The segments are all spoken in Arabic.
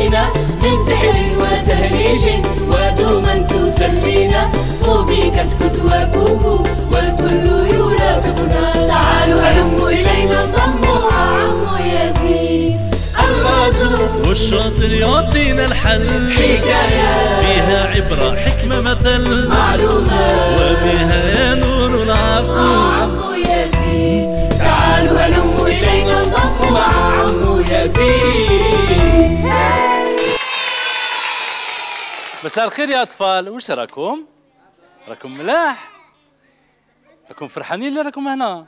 حياتنا من سحر وتهريج ودوما تسلينا. طوبي كتكت وكوكو والكل يرافقنا. تعالوا هلموا إلينا انضموا عمو يزيد. الغازو والشاطر يعطينا الحل حكايات فيها عبرة حكمة مثل. معلومات وبها نور العقل عمو يزيد. تعالوا هلموا إلينا انضموا عمو يزيد. مساء الخير يا أطفال. وش راكم؟ راكم ملاح؟ راكم فرحانين اللي راكم هنا؟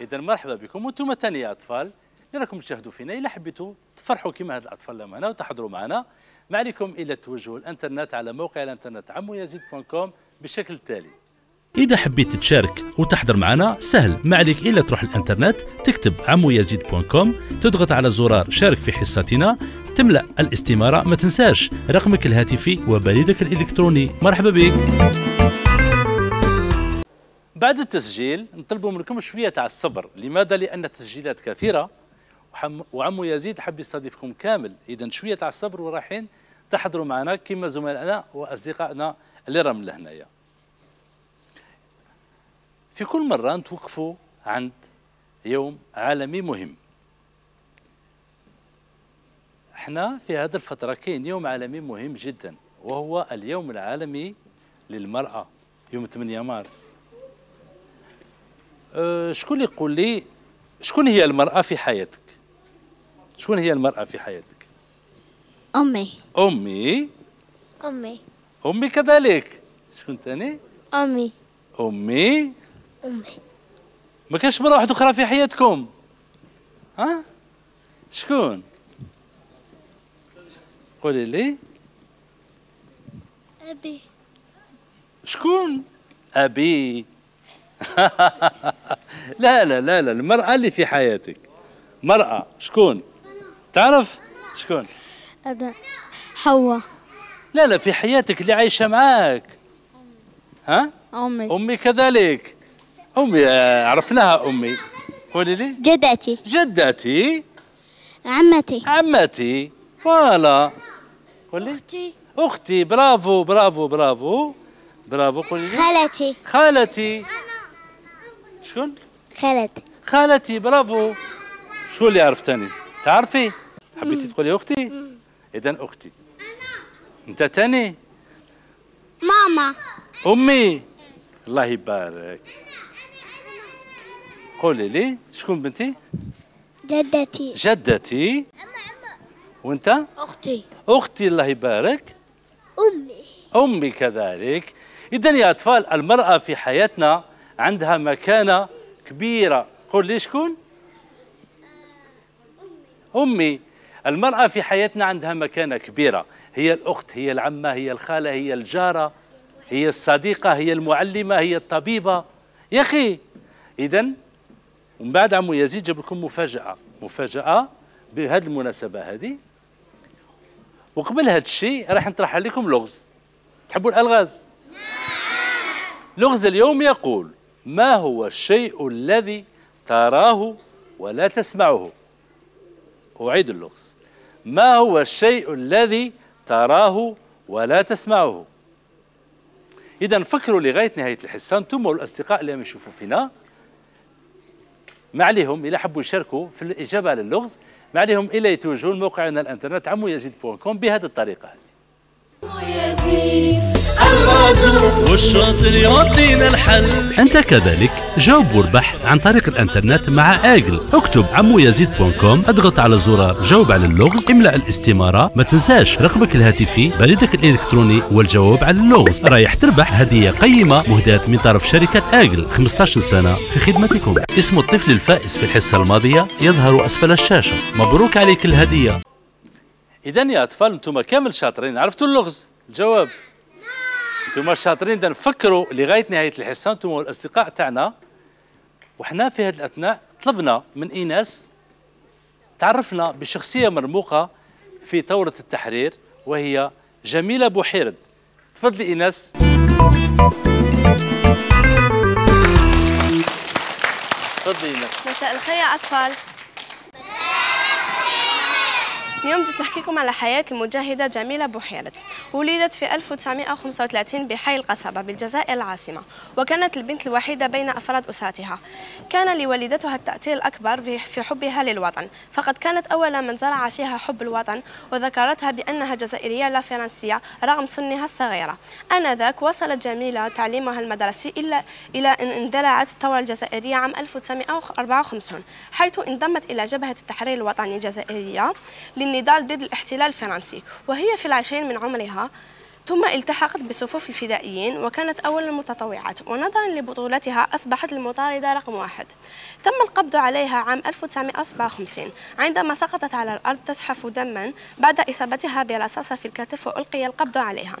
اذا مرحبا بكم. وأنتم تاني يا أطفال. اللي راكم تشاهدوا فينا. إلا حبيتوا تفرحوا كما هاد الأطفال اللي هنا وتحضروا معنا. ما عليكم إلا توجهوا الإنترنت على موقع الإنترنت عمو يزيد كوم بالشكل التالي. إذا حبيت تشارك وتحضر معنا سهل. ما عليك إلا تروح الإنترنت تكتب عمو يزيد كوم تضغط على زرار شارك في حصتنا تملأ الاستمارة ما تنساش رقمك الهاتفي وبريدك الإلكتروني. مرحبا بك. بعد التسجيل نطلب منكم شوية تاع الصبر. لماذا؟ لأن التسجيلات كثيرة. وحم- وعمو يزيد حب يستضيفكم كامل. إذا شوية تاع الصبر ورايحين تحضروا معنا كما زملائنا وأصدقائنا اللي راهم لهنايا. في كل مرة نتوقفوا عند يوم عالمي مهم. إحنا في هذه الفترة كاين يوم عالمي مهم جدا وهو اليوم العالمي للمرأة يوم 8 مارس أه، شكون يقول لي شكون هي المرأة في حياتك؟ شكون هي المرأة في حياتك؟ أمي أمي أمي أمي كذلك شكون ثاني؟ أمي أمي أمي ما كانش مرأة واحدة أخرى في حياتكم؟ ها؟ شكون؟ قولي لي. أبي. شكون؟ أبي. لا لا لا لا المرأة اللي في حياتك. مرأة. شكون؟ تعرف؟ شكون؟ أنا حواء. لا لا في حياتك اللي عايشة معاك. ها؟ أمي. أمي كذلك. أمي عرفناها أمي. قولي لي. جدتي. جدتي. عمتي. عمتي. فوالا. قولي. أختي. أختي. برافو برافو برافو. برافو قولي. لي خالتي. خالتي. شكون؟ خالتي. خالتي برافو. شو اللي عرفتني؟ تعرفي؟ حبيتي تقولي أختي؟ اذا أختي. أنت تاني؟ ماما. أمي. الله يبارك. قولي لي شكون بنتي؟ جدتي. جدتي. وانت؟ أختي. أختي الله يبارك. أمي. أمي كذلك. اذا يا أطفال المرأة في حياتنا عندها مكانة كبيرة. قول لي شكون؟ أمي. المرأة في حياتنا عندها مكانة كبيرة. هي الأخت هي العمة هي الخالة هي الجارة هي الصديقة هي المعلمة هي الطبيبة. يا أخي اذا ومن بعد عمو يزيد جاب لكم مفاجأة. مفاجأة بهذه المناسبة هذه. وقبل هذا الشيء راح نطرح لكم لغز. تحبوا الألغاز؟ لغز اليوم يقول ما هو الشيء الذي تراه ولا تسمعه؟ أعيد اللغز. ما هو الشيء الذي تراه ولا تسمعه؟ اذا فكروا لغاية نهاية الحصة. أنتم والأصدقاء اللي يشوفوا فينا ما عليهم اذا حبوا يشاركوا في الإجابة على اللغز ما عليهم الا يتوجهوا لموقعنا الإنترنت عمو يزيد com بهذه الطريقة. يعطينا الحل. أنت كذلك. جاوب واربح عن طريق الإنترنت مع آجل. اكتب عمو يزيد com اضغط على زرار جاوب على اللغز. املأ الاستمارة. ما تنساش رقمك الهاتفي. بريدك الإلكتروني والجواب على اللغز. رايح تربح هدية قيمة. مهداة من طرف شركة آجل. 15 سنة في خدمتكم. اسم الطفل الفائز في الحصة الماضية. يظهر أسفل الشاشة. مبروك عليك الهدية. اذا يا أطفال أنتم كامل شاطرين. عرفتوا اللغز؟ الجواب. أنتم شاطرين. اذا نفكروا لغاية نهاية الحصة. أنتم والاصدقاء تاعنا. وحنا في هذه الأثناء طلبنا من إيناس. تعرفنا بشخصية مرموقة في ثوره التحرير وهي جميلة بوحيرد تفضلي إيناس. تفضلي إيناس. مساء الخير يا أطفال. اليوم جيت نحكيكم على حياة المجاهدة جميلة بوحيرد ولدت في 1935 بحي القصبة بالجزائر العاصمة وكانت البنت الوحيدة بين أفراد أسرتها. كان لوالدتها التأثير الأكبر في- حبها للوطن فقد كانت أول من زرع فيها حب الوطن وذكرتها بأنها جزائرية لا فرنسية رغم سنها الصغيرة. آنذاك وصلت جميلة تعليمها المدرسي إلا إلى أن اندلعت الثورة الجزائرية عام 1954 حيث انضمت إلى جبهة التحرير الوطني الجزائرية للنضال ضد الاحتلال الفرنسي وهي في العشرين من عمرها ثم التحقت بصفوف الفدائيين وكانت أول المتطوعات ونظرا لبطولتها أصبحت المطاردة رقم واحد. تم القبض عليها عام 1957 عندما سقطت على الأرض تزحف دما بعد إصابتها برصاصة في الكتف وألقي القبض عليها.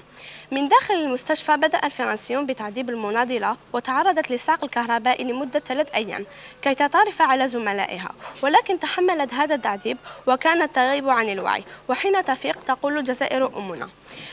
من داخل المستشفى بدأ الفرنسيون بتعذيب المناضلة وتعرضت للصاق الكهربائي لمدة ثلاث أيام كي تتعرف على زملائها. ولكن تحملت هذا التعذيب وكانت تغيب عن الوعي وحين تفيق تقول الجزائر أمنا.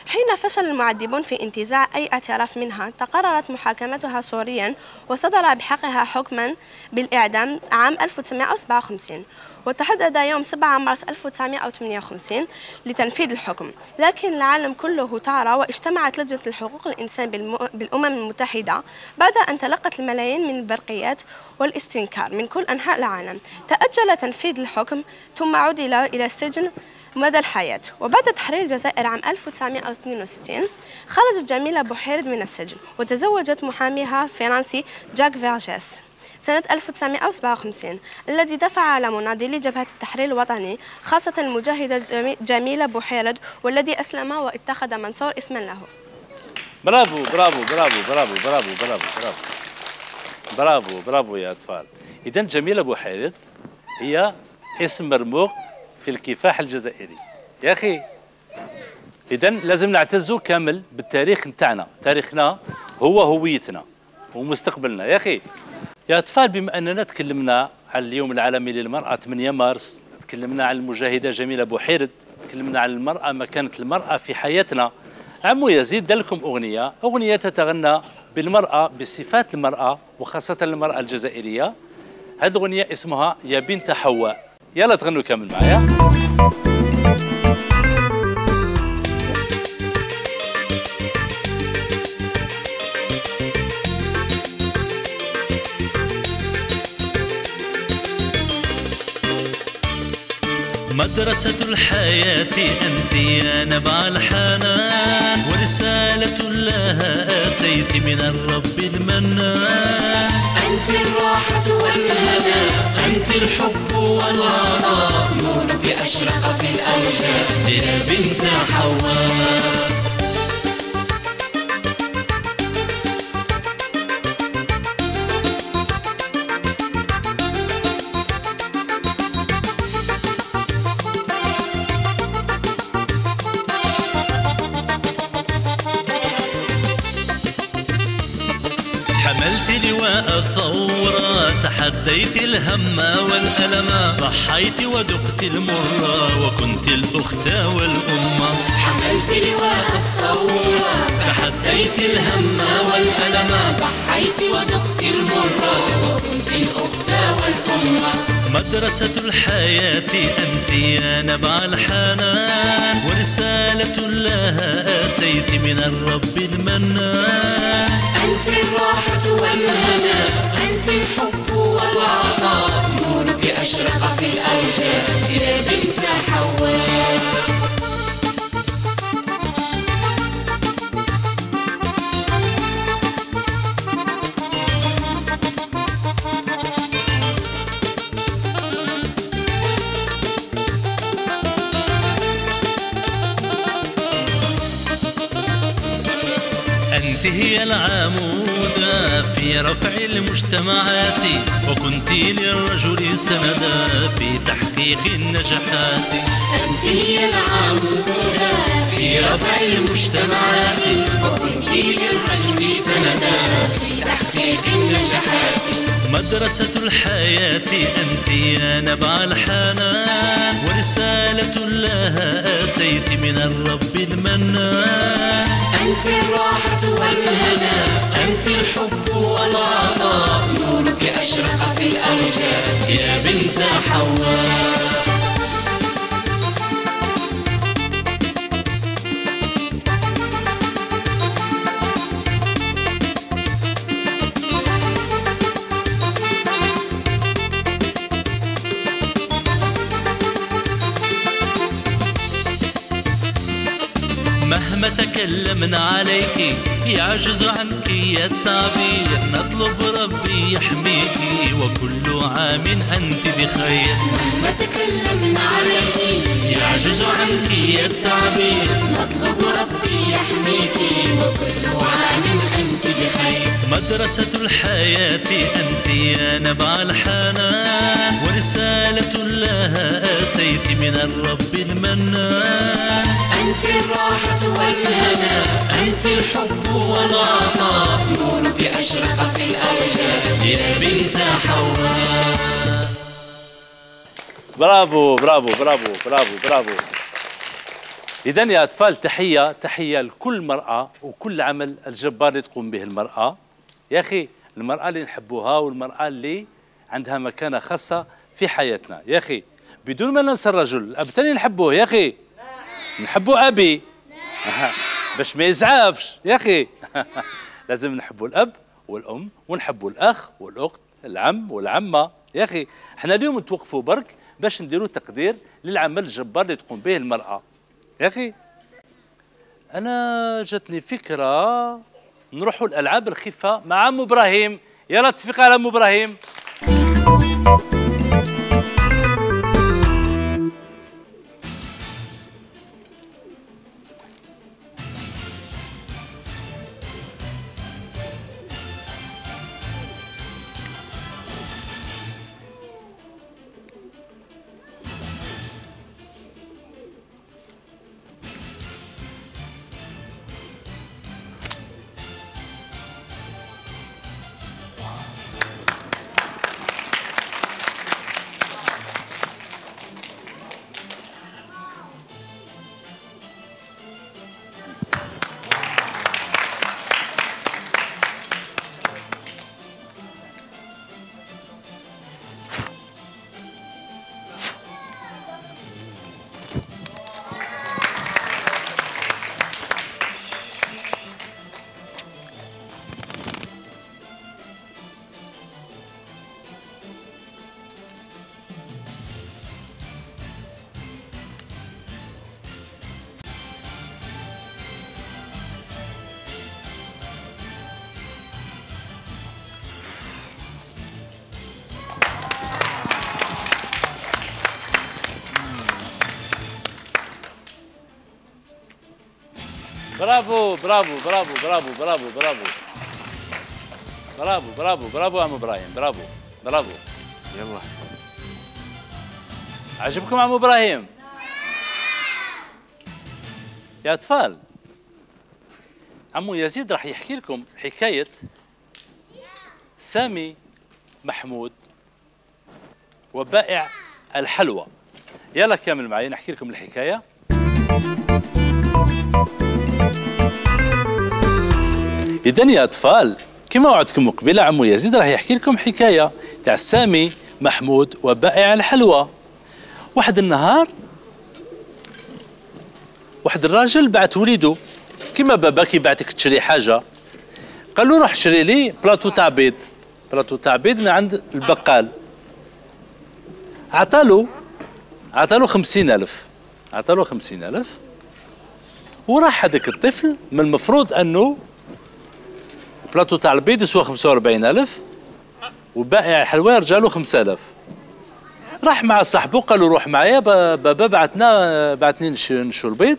حين فشل المعذبون في انتزاع أي اعتراف منها تقررت محاكمتها سوريا وصدر بحقها حكما بالإعدام عام 1957 وتحدد يوم 7 مارس 1958 لتنفيذ الحكم. لكن العالم كله تعرى واجتمعت لجنة الحقوق الإنسان بالأمم المتحدة بعد أن تلقت الملايين من البرقيات والاستنكار من كل أنحاء العالم. تأجل تنفيذ الحكم ثم عدل إلى السجن مدى الحياة. وبعد تحرير الجزائر عام 1962 خرجت جميلة بوحيرد من السجن وتزوجت محاميها فرنسي جاك فيرجيس سنة 1957 الذي دفع على مناضلي جبهة التحرير الوطني خاصة المجاهدة جمي- جميلة بوحيرد والذي أسلم واتخذ منصور اسما له. برافو برافو برافو برافو برافو برافو برافو. برافو برافو يا أطفال. اذا جميلة بوحيرد هي اسم مرموق في الكفاح الجزائري. يا أخي اذا لازم نعتزوا كامل بالتاريخ نتاعنا. تاريخنا هو هويتنا ومستقبلنا. يا أخي يا أطفال بما أننا تكلمنا عن اليوم العالمي للمرأة 8 مارس تكلمنا عن المجاهدة جميلة بوحيرد تكلمنا عن المرأة مكانة المرأة في حياتنا. عمو يزيد دار لكم أغنية أغنية تتغنى بالمرأة بصفات المرأة وخاصة المرأة الجزائرية. هذه الأغنية اسمها يا بنت حواء. يلا تغنوا كامل معايا. مدرسة الحياة أنت يا نبع الحنان ورسالة لها آتيت من الرب المنان. أنت الراحة والهنا أنت الحب والعطاء نورك أشرق في الأرجاء يا بنت حواء. تحديت الهم والألم ضحيت وذقت المرة وكنت الأخت والأمة حملت لواء الثورة تحديت الهم والألم ضحيت وذقت المرة وكنت الأخت والأمة مدرسة الحياة أنت يا نبع الحنان ورسالة لها آتيت من الرب المنان. أنت الراحة والهنا أنت الحب والعطاء نورك أشرق في الأرجاء. يا بنت حواء. هي العمودة في رفع المجتمعات وكنت للرجل سندا في تحقيق النجاحات. أنت هي العمودة في رفع المجتمعات وكنت للرجل سندا في تحقيق النجاحات. مدرسة الحياة أنت يا نبع الحنان ورسالة لها آتيت من الرب المنان. أنت الراحة والهنا أنت الحب والعطاء نورك أشرق في الأرجاء يا بنت حواء. تكلمنا عليك يعجز عنك التعبير نطلب ربي يحميك وكل عام أنت بخير. ما تكلمنا عليك يعجز عنك التعبير نطلب ربي يحميك وكل عام أنت بخير مدرسة الحياة أنت يا نبع الحنان ورسالة لها آتيت من الرب المنان أنت الراحة والهنا أنت الحب والعطاء نورك أشرق في الأرجاء يا بنت حواء برافو برافو برافو برافو برافو. إذا يا أطفال تحية تحية لكل مرأة وكل عمل الجبار اللي تقوم به المرأة. يا أخي المرأة اللي نحبوها والمرأة اللي عندها مكانة خاصة في حياتنا. يا أخي بدون ما ننسى الرجل الأب تاني نحبوه. يا أخي نحبو أبي. باش ما يزعفش. يا أخي لازم نحبوا الأب والأم ونحبوا الأخ والأخت العم والعمة. يا أخي إحنا اليوم نتوقفوا برك باش نديروا تقدير للعمل الجبار اللي تقوم به المرأة. يا أخي. أنا جاتني فكرة نروحوا الألعاب الخفة مع أم إبراهيم. يلا تصفيق على أم إبراهيم. برافو برافو برافو برافو برافو برافو برافو برافو برافو عم إبراهيم برافو برافو يلا عجبكم عم إبراهيم يا اطفال عمو يزيد راح يحكي لكم حكايه سامي محمود وبائع الحلوى يلا كامل معي نحكي لكم الحكاية إذن يا أطفال كما وعدتكم قبيلة عمو يزيد راح يحكي لكم حكاية تاع سامي محمود وبائع الحلوى. واحد النهار واحد الراجل بعت وليده كما باباك يبعتك تشري حاجة. قال له روح شري لي بلاطو تاع بيض. بلاطو تاع بيض من عند البقال. عطالو عطالو خمسين ألف. عطالو خمسين ألف. وراح هذاك الطفل من المفروض أنه بلاطو تاع البيض يسوى 45000 وبائع الحلوى رجع له 5000 راح مع صاحبه قال له روح معايا با- بابا بعثنا بعثني نش- نشو البيض.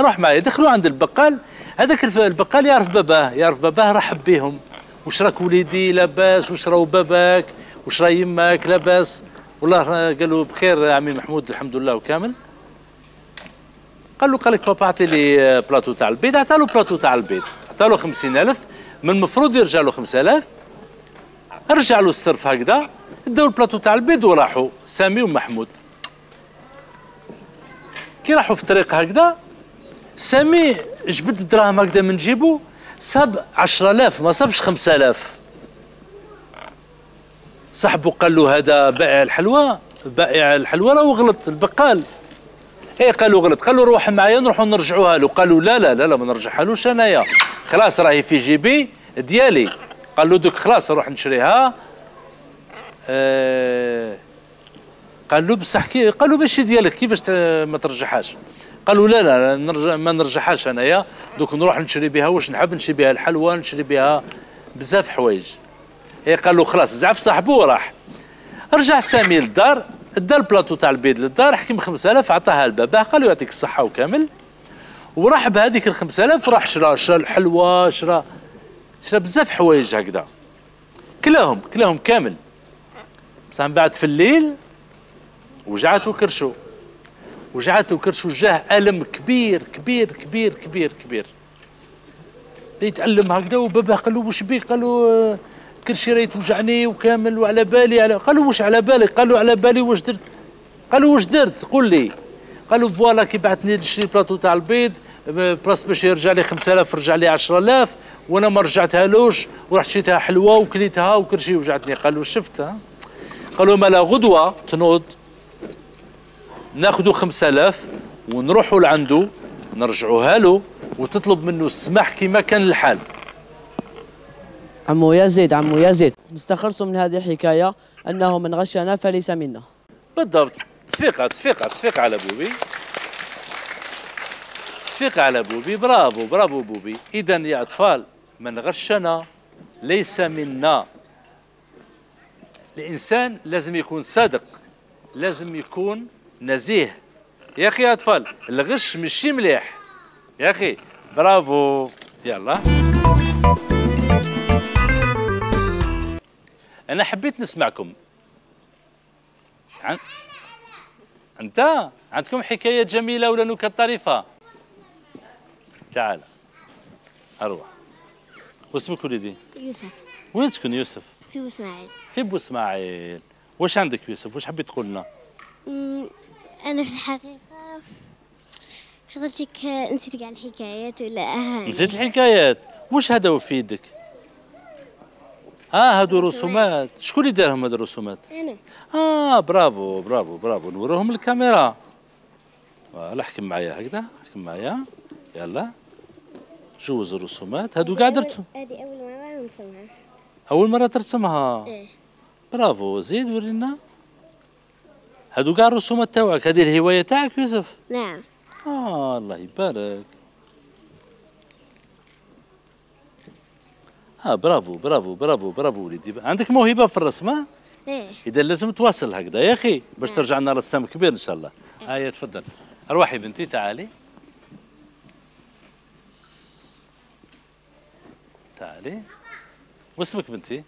روح معايا دخلوا عند البقال. هذاك البقال يعرف باباه يعرف باباه رحب بهم واش راك وليدي؟ لاباس. واش راهو باباك؟ واش راه يماك؟ لاباس. والله قال له بخير عمي محمود الحمد لله وكامل. قال له قال لك بابا اعطي لي بلاطو تاع البيض. عطى له بلاطو تاع البيض. عطى له 50000 من المفروض يرجع له 5000 رجع له الصرف هكذا داو البلاطو تاع البيض وراحوا. سامي ومحمود. كي راحوا في الطريق هكذا سامي جبد الدراهم هكذا من جيبه صاب 10000 ما صابش 5000 صاحبه قال له هذا بائع الحلوى بائع الحلوى راهو غلط البقال. إيه قالوا غلط. قالوا روح معايا نروحوا نرجعوها له. قالوا لا لا لا لا ما نرجعهالوش أنايا. خلاص راهي في جيبي ديالي. قال له دوك خلاص نروح نشريها. آه قال له بصح كي قال له ماشي ديالك كيفاش ما ترجعهاش؟ قالوا لا لا, نرجع ما نرجعهاش أنايا. دوك نروح نشري بها واش نحب نشري بها الحلوى نشري بها بزاف حوايج. هي قال له خلاص زعف صاحبه وراح رجع سامي للدار. دا البلاطو تاع البيض للدار حكم 5000 عطاها لباباه قال له يعطيك الصحة وكامل. وراح بهذيك ال 5000 راح شرا شرا الحلوى شرا شرا بزاف حوايج هكذا. كلاهم كلاهم كامل. بصح من بعد في الليل وجعته كرشو. وجعته كرشو جاه ألم كبير كبير كبير كبير كبير. يتألم هكذا وباباه قال له واش بيك قال له آه، كرشي راهي توجعني وكامل وعلى بالي على قال له واش على بالك؟ قال له على بالي واش درت قال له واش درت؟ قول لي. قال له voilà كي بعثني نشري بلاطو تاع البيض بلاص باش يرجع لي 5000 رجع لي 10000 وأنا ما رجعتهالوش ورحت شريتها حلوة وكليتها وكرشي وجعتني. قال له شفت قال مالا غدوة تنوض. ناخذوا 5000 ونروحوا لعنده نرجعوها له وتطلب منه السماح كما كان الحال. عمو يزيد عمو يزيد. نستخلص من هذه الحكاية أنه من غشنا فليس منا. بالضبط. تصفيقة تصفيقة تصفيقة على بوبي. تصفيقة على بوبي. برافو برافو بوبي. إذا يا أطفال من غشنا ليس منا. الإنسان لازم يكون صادق لازم يكون نزيه. يا أخي يا أطفال الغش ماشي مليح. يا أخي برافو. يلا. أنا حبيت نسمعكم. عن... أنت؟ عندكم حكاية جميلة ولا نكت طريفة؟ تعال. أروح واسمك وليدي يوسف. وين تسكن يوسف؟ في إسماعيل. في بو إسماعيل. واش عندك يوسف؟ واش حبيت تقول لنا؟ أنا في الحقيقة شغلتك نسيت كاع الحكايات ولا؟ أها نسيت الحكايات. واش هذا في يدك آه هادو رسومات. شكون اللي دارهم هادو الرسومات؟ أنا. آه برافو برافو برافو. نوروهم الكاميرا. فوالا حكم معايا هكذا حكم معايا. يلا. جوز الرسومات. هادو كاع درتهم هذه أول مرة نسمعها. أول مرة ترسمها. إيه. برافو. زيد ورينا. هادو كاع الرسومات تاوعك. هذه الهواية تاعك يوسف؟ نعم. آه الله يبارك. آه برافو برافو برافو برافو وليدي. عندك موهبة في الرسم ها؟ إيه. إذا لازم تواصل هكذا. يا أخي باش ترجع لنا رسام كبير إن شاء الله. هيا تفضل. أرواحي بنتي تعالي. تعالي. واسمك بنتي؟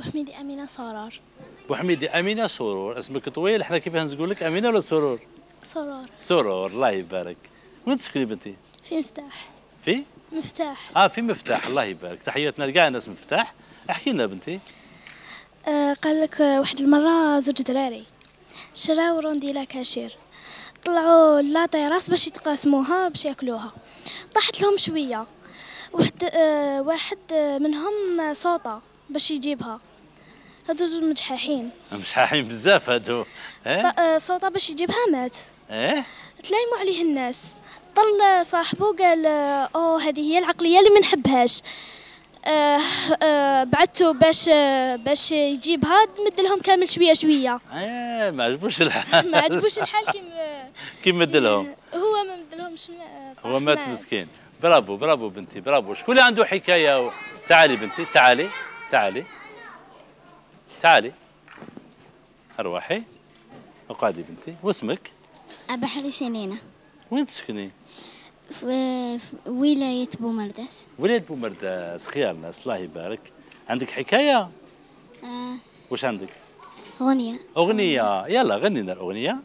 بحميدي أمينة صرار بوحميدي أمينة سرور. اسمك طويل إحنا كيف نقول لك؟ أمينة ولا سرور؟ صرار سرور. الله يبارك. وين تسكني بنتي؟ في مفتاح. في؟ مفتاح. آه في مفتاح. الله يبارك. تحياتنا لكاع الناس مفتاح. احكي لنا بنتي. آه قال لك آه، واحد المرة زوج دراري. شراو rondelle كاشير. طلعوا la terrasse باش يتقاسموها باش ياكلوها. طاحت لهم شوية. واحد آه واحد آه، منهم صوطة باش يجيبها. هادو زوج مجحاحين مش حاحين بزاف هادو. آه، صوطة باش يجيبها مات. إيه تلايموا عليه الناس. طل صاحبه قال آه، أوه هذه هي العقلية اللي ما نحبهاش. آه آه بعثته باش آه باش يجيبها مد لهم كامل شوية شوية. إيه ما عجبوش الحال ما عجبوش الحال كيما كيف مدلهم هو ما مدلهمش ما- هو مات مسكين. برافو برافو بنتي برافو. شكون اللي عنده حكاية و... تعالي بنتي تعالي تعالي تعالي. أرواحي أقعدي بنتي. واسمك؟ بحر سنينة وين تسكني في ولاية بومرداس. ولاد بومرداس خيار ناس الله يبارك. عندك حكاية؟ آه. واش عندك؟ غنية أغنية. يلا غني لنا الاغنيه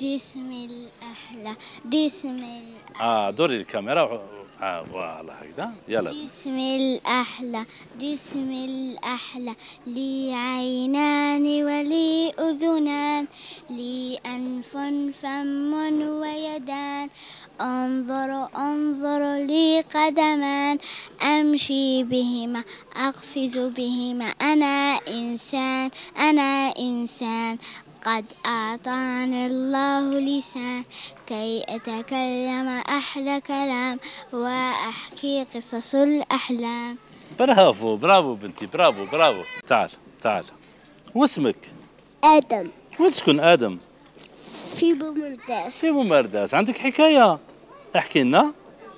جسم الأحلى جسم الأحلى آه دوري الكاميرا. و... آه فوالا هكذا. يلا. جسم الأحلى جسم الأحلى لي عينان ولي أذنان لي أنف فم ويدان. أنظر أنظر لي قدمان أمشي بهما أقفز بهما. أنا إنسان أنا إنسان. قد أعطاني الله لسان. كي أتكلم أحلى كلام وأحكي قصص الأحلام. برافو برافو بنتي برافو برافو. تعال تعال. واسمك؟ آدم. وين تسكن آدم؟ في بومرداس. في ممرداس عندك حكاية؟ احكي لنا.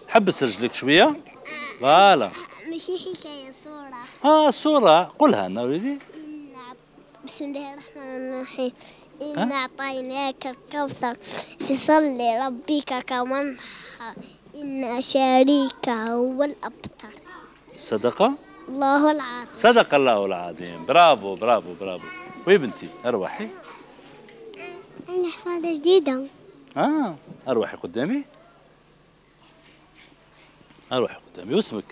حبس رجلك شوية. فوالا. ماشي حكاية صورة. آه صورة. قولها لنا وليدي بسم الله الرحمن الرحيم. إنا أعطيناك الكوثر فصل لربك كمنحر إن شريك هو الأبتر. صدقة؟ الله العظيم. صدق الله العظيم. برافو برافو برافو. وي بنتي اروحي أنا حفاظة جديدة. آه اروحي قدامي. اروحي قدامي واسمك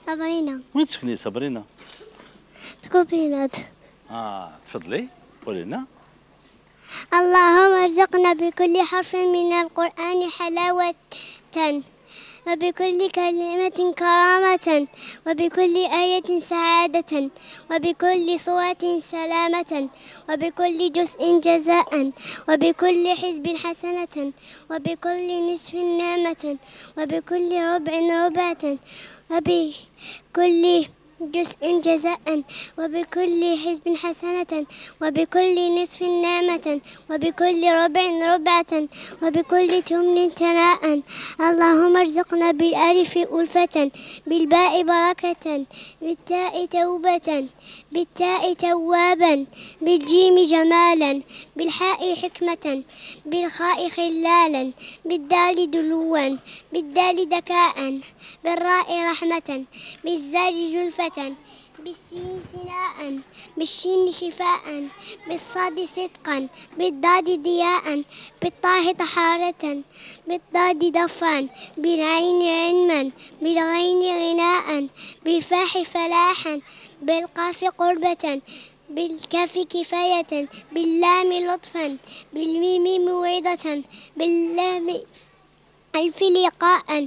صابرينا. وين تسكني صابرينا؟ كوبينات آه تفضلي. قولي لنا اللهم ارزقنا بكل حرف من القرآن حلاوة. وبكل كلمة كرامة وبكل آية سعادة وبكل صورة سلامة وبكل جزء جزاء وبكل حزب حسنة وبكل نصف نعمة وبكل ربع ربعة وبكل جزء جزاء وبكل حزب حسنة وبكل نصف نعمة وبكل ربع ربعة وبكل تمن تناء اللهم ارزقنا بالألف ألفة بالباء بركة بالتاء توبة بالتاء توابا بالجيم جمالا بالحاء حكمة بالخاء خلالا بالدال دلوا بالدال دكاء بالراء رحمة بالزاج زلفة. بالسين سناء بالشين شفاء بالصاد صدقا بالضاد ضياء بالطاه طهارة بالضاد ضفرا بالعين علما بالغين غناء بالفاح فلاحا بالقاف قربة بالكاف كفاية باللام لطفا بالميم موعظة باللام ألف لقاء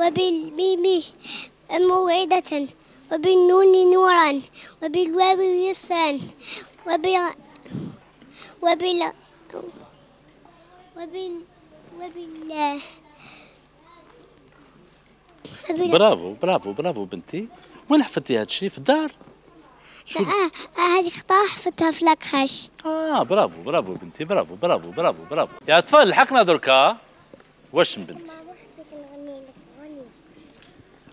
وبالميم موعظة. وبالنون نورا وبالواو يسرا وبال وبال وبال وبال وبال برافو برافو برافو بنتي. وين حفظتي هذا الشيء في الدار؟ شو آه آه، هذيك خطاه حفظتها في لاكخاش. آه برافو برافو بنتي برافو برافو برافو برافو. يا أطفال لحقنا دركا. واش من بنت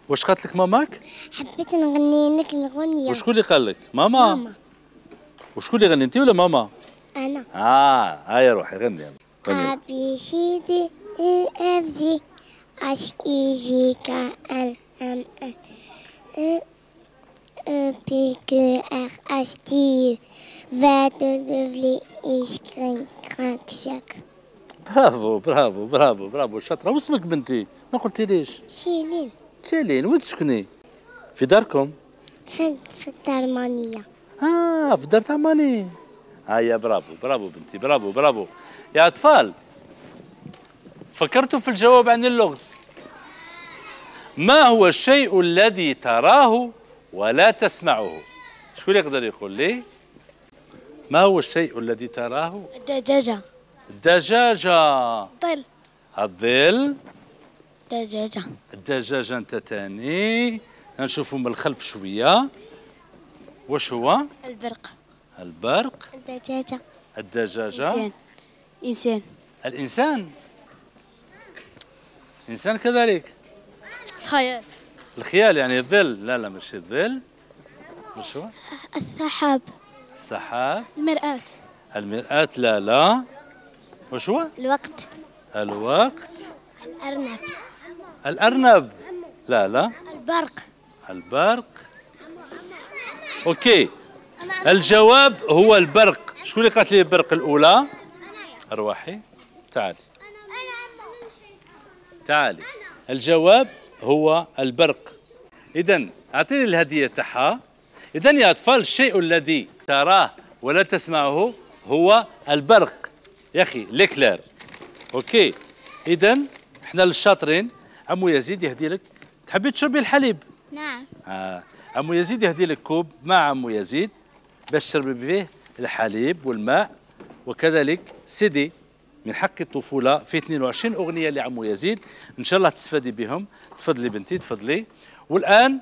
واش قالت لك ماماك حبيت نغني لك الغنية. وشكون اللي قال لك؟ ماما. ماما. وشكون اللي غني؟ انت ولا ماما؟ أنا. آه هيا روحي غني. يلا. غني. A, B, C, D, E, F, G, H, I, J, K, L, M, N, E, E, P, Q, R, S, T, U, V, W, X, Y, Z. برافو برافو برافو برافو شاطرة. واسمك بنتي؟ ما قلتي ليش شيلين وين تسكني؟ في داركم؟ في في الدرمانية آه في دار عماني هيا برافو برافو بنتي برافو برافو. يا أطفال فكرتوا في الجواب عن اللغز. ما هو الشيء الذي تراه ولا تسمعه؟ شكون يقدر يقول لي؟ ما هو الشيء الذي تراه؟ الدجاجة. الدجاجة. طل الظل. دجاجة الدجاجة أنت تاني. نشوفوا من الخلف شوية. واش هو؟ البرق. البرق. الدجاجة. الدجاجة. إنسان. إنسان. الإنسان. إنسان كذلك. خيال. الخيال يعني الظل لا لا مش الظل مش هو؟ السحاب. السحاب. المرآة. المرآة لا لا. وش هو؟ الوقت. الوقت. الأرنب. الأرنب. لا لا. البرق. البرق. أوكي. الجواب هو البرق. شو اللي قالت لي البرق الأولى؟ أرواحي. تعالي. تعالي. الجواب هو البرق. إذا أعطيني الهدية تاعها. إذا يا أطفال الشيء الذي تراه ولا تسمعه هو البرق. يا أخي l'éclair. okay. إذا إحنا الشاطرين عمو يزيد يهدي لك؟ تحبي تشربي الحليب؟ نعم. آه. عمو يزيد يهدي لك كوب مع عمو يزيد باش تشربي فيه الحليب والماء وكذلك سيدي من حق الطفولة في 22 أغنية لعمو يزيد إن شاء الله تستفادي بهم. تفضلي بنتي تفضلي. والآن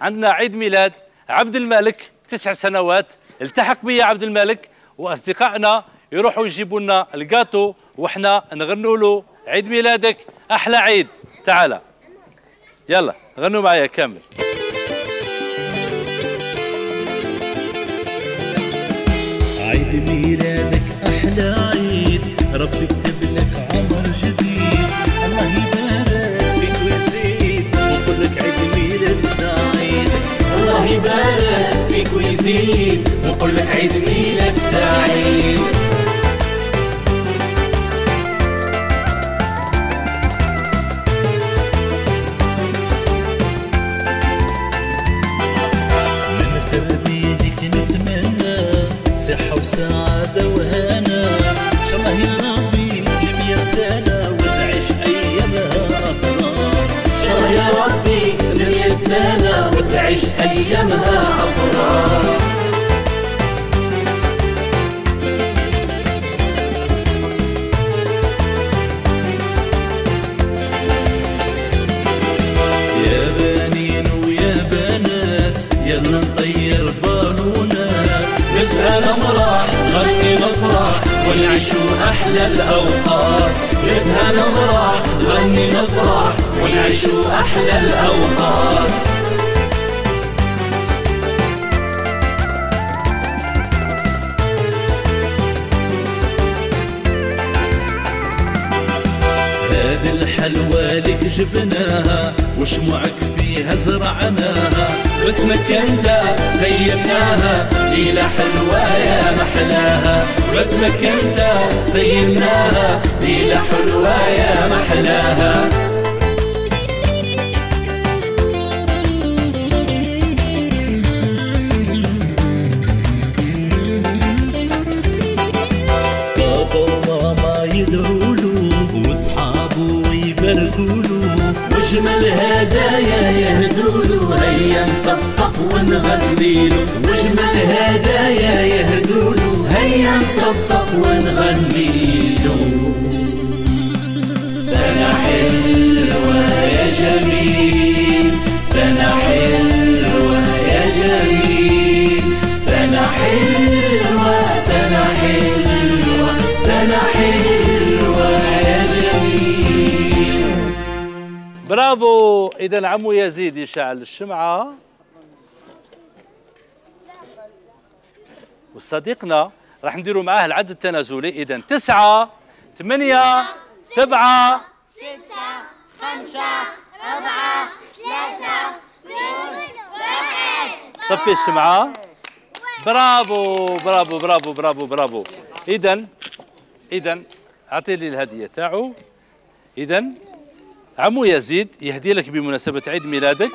عندنا عيد ميلاد عبد الملك تسع سنوات. التحق بي عبد الملك وأصدقائنا يروحوا يجيبوا لنا الجاتو وإحنا نغنوا له عيد ميلادك. أحلى عيد. تعال يلا غنوا معايا كامل عيد ميلادك أحلى عيد ربي كتب لك عمر جديد. الله يبارك فيك ويزيد ويقول لك عيد ميلاد سعيد. الله يبارك فيك ويزيد ويقول لك عيد ميلاد سعيد. صحة وسعادة وهنا. ان شاء الله يا ربي لمية سنة وتعيش أيامها افراح إن يا ربي لمية سنة وتعيش أيامها أفراح ونعيشوا أحلى الأوقات. نسهى نمرح غني نفرح ونعيشوا أحلى الأوقات. هذه الحلوى لك جبناها وشموعك فيها زرعناها. باسمك انت زيناها ليلة حلوة يا محلاها. باسمك انت زيناها ليلة حلوة يا محلاها. واجمل هدايا يهدولو هيا نصفق ونغنيلو واجمل هدايا يهدولو هيا نصفق ونغنيلو سنة حلوة يا جميل سنة حلوة برافو. إذا عمو يزيد يشعل الشمعة. وصديقنا راح نديروا معاه العد التنازلي. إذا تسعة ثمانية سبعة طفي الشمعة. برافو برافو برافو برافو برافو. اذا اذا أعطي لي الهدية تاعو. اذا عمو يزيد يهدي لك بمناسبة عيد ميلادك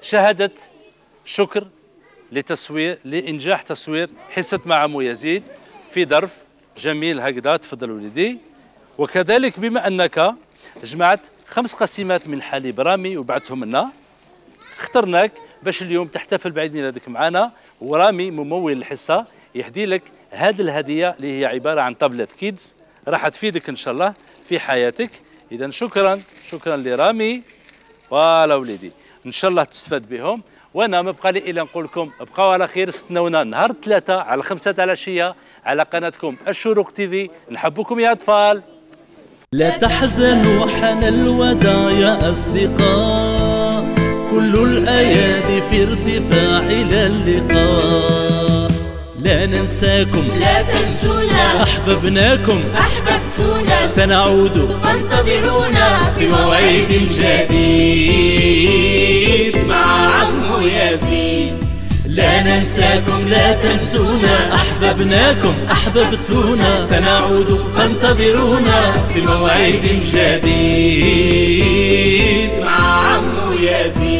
شهادة شكر لتصوير لإنجاح تصوير حصة مع عمو يزيد في ظرف جميل هكذا تفضل وليدي. وكذلك بما أنك جمعت خمس قسيمات من حليب رامي وبعتهم لنا اخترناك باش اليوم تحتفل بعيد ميلادك معنا. ورامي ممول الحصة يهدي لك هذه الهدية اللي هي عبارة عن tablette kids راح تفيدك إن شاء الله في حياتك. إذا شكرا شكرا لرامي voilà وليدي إن شاء الله تستفاد بهم. وأنا ما بقى لي الا نقول لكم بقاو على خير استنونا نهار الثلاثاء على خمسة تاع العشيه على قناتكم الشروق TV. نحبكم يا أطفال. لا تحزنوا حان الوداع يا أصدقاء. كل الأيادي في ارتفاع إلى اللقاء. لا ننساكم. لا تنسونا. أحببناكم. أحببتونا. سنعود. فانتظرونا في موعد جديد مع عمو يزيد. لا ننساكم لا تنسونا. أحببناكم. أحببتونا. سنعود. فانتظرونا. في موعد جديد مع عمو يزيد.